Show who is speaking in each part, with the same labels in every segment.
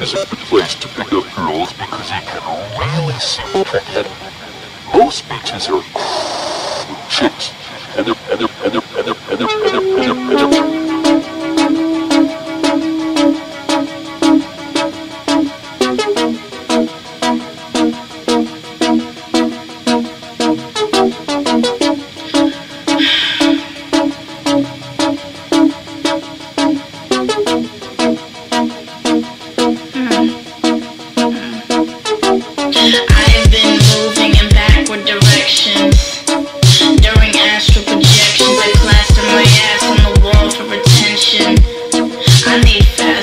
Speaker 1: is a good place to pick up girls because you can really see what they're getting. Most beaches are chicks, and they're, and they're, and they're, and they're, and they're, and they're, and they're, and they're, and they're
Speaker 2: Yeah.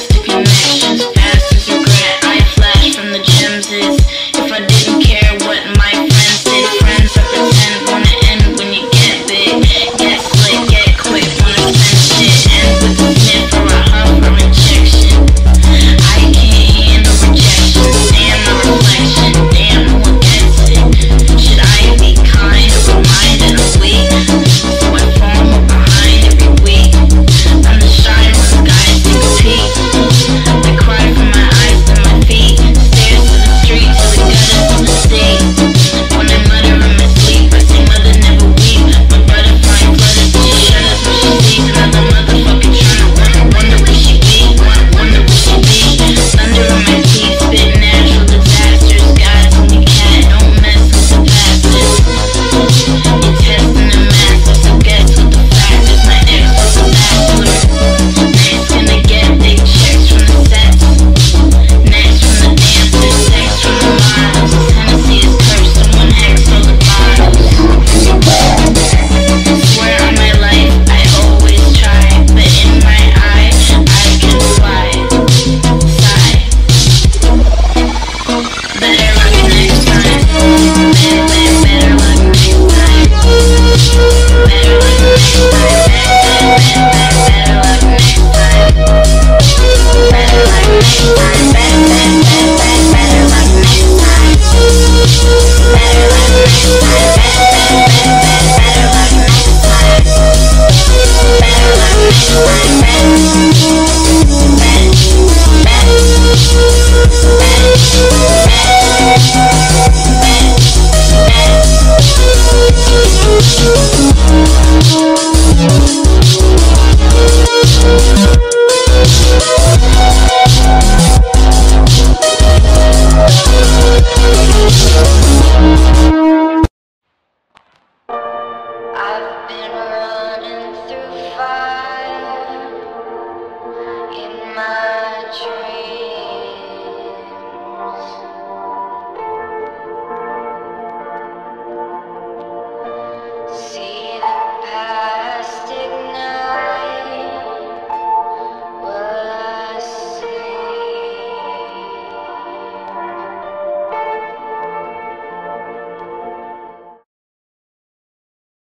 Speaker 2: you. my dream.